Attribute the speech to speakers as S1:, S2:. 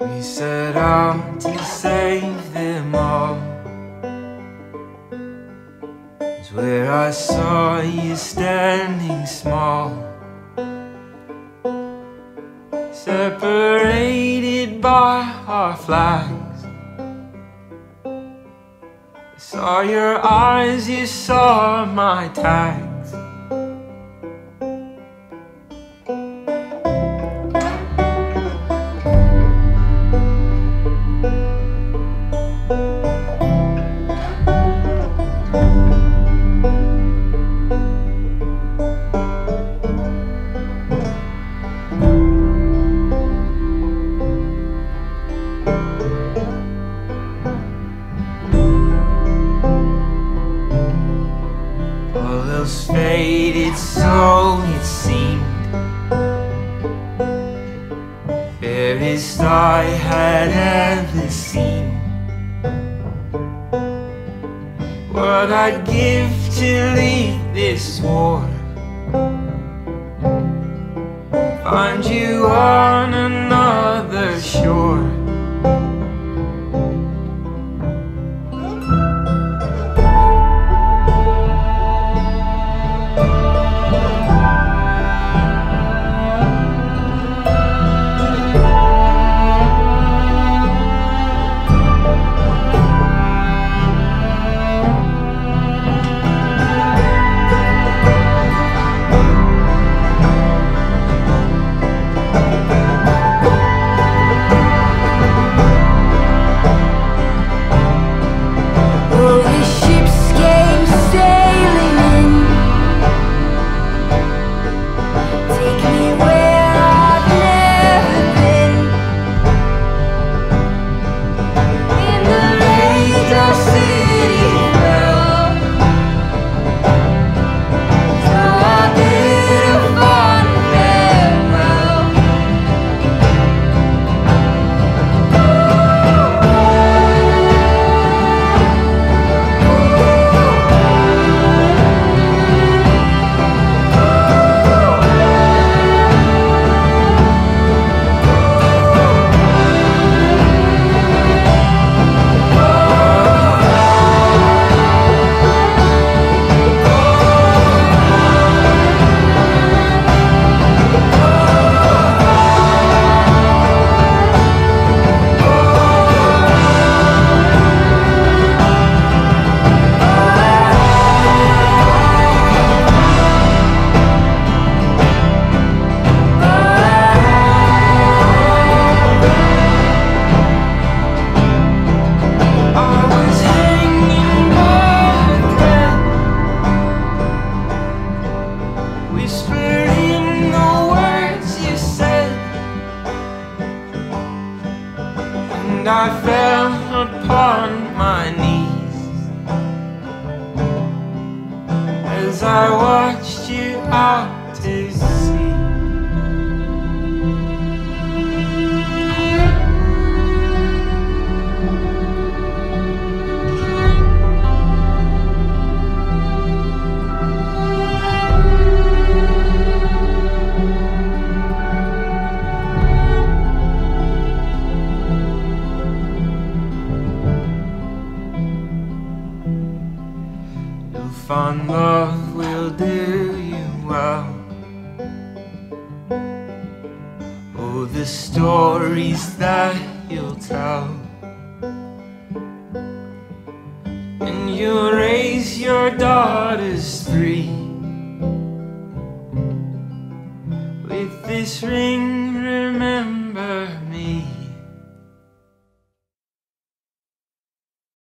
S1: We set out to save them all. It's where I saw you standing small. Separated by our flags. I saw your eyes, you saw my tag Fairest I had ever seen. What I'd give to leave this war. Find you on another shore.
S2: I
S1: fell upon my knees. As I watched you out You'll love will do you well. Oh, the stories that you'll tell. And you'll raise your daughters three with this ring